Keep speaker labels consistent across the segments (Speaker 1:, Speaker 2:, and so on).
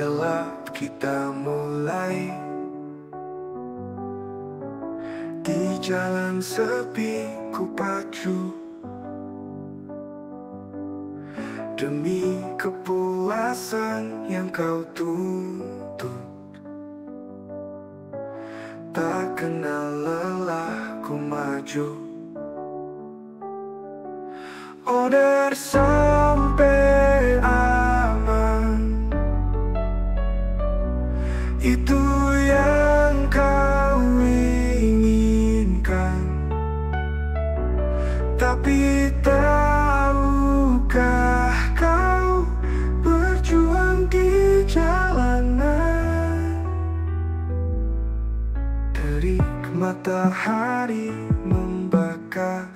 Speaker 1: gelap kita mulai. Di jalan sepi ku pacu. Demi kepuasan yang kau tuntut. Tak kenal lelah ku maju. Order sampai Itu yang kau inginkan. Tapi tahukah kau Berjuang di jalanan? Terik matahari membakar.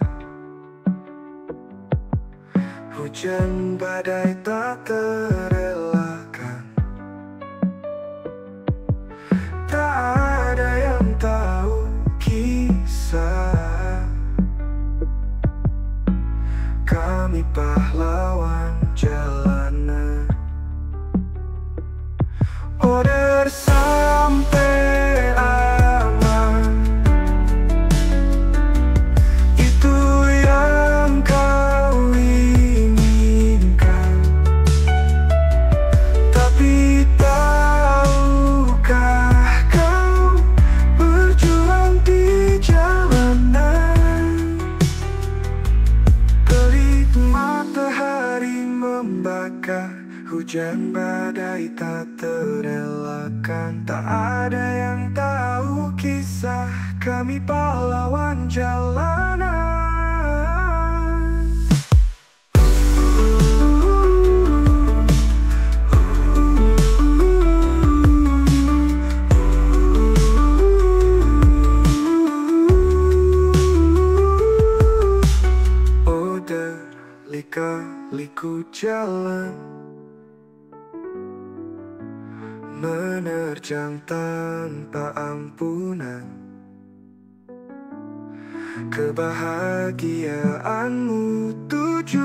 Speaker 1: Hujan badai tak terelakkan Kami pahlawan jalanan. Order Hujan badai tak terelakkan. Tak ada yang tahu kisah Kami pahlawan jalanan. Ode lika-liku jalan Menerjang tanpa ampunan. Kebahagiaanmu tujuan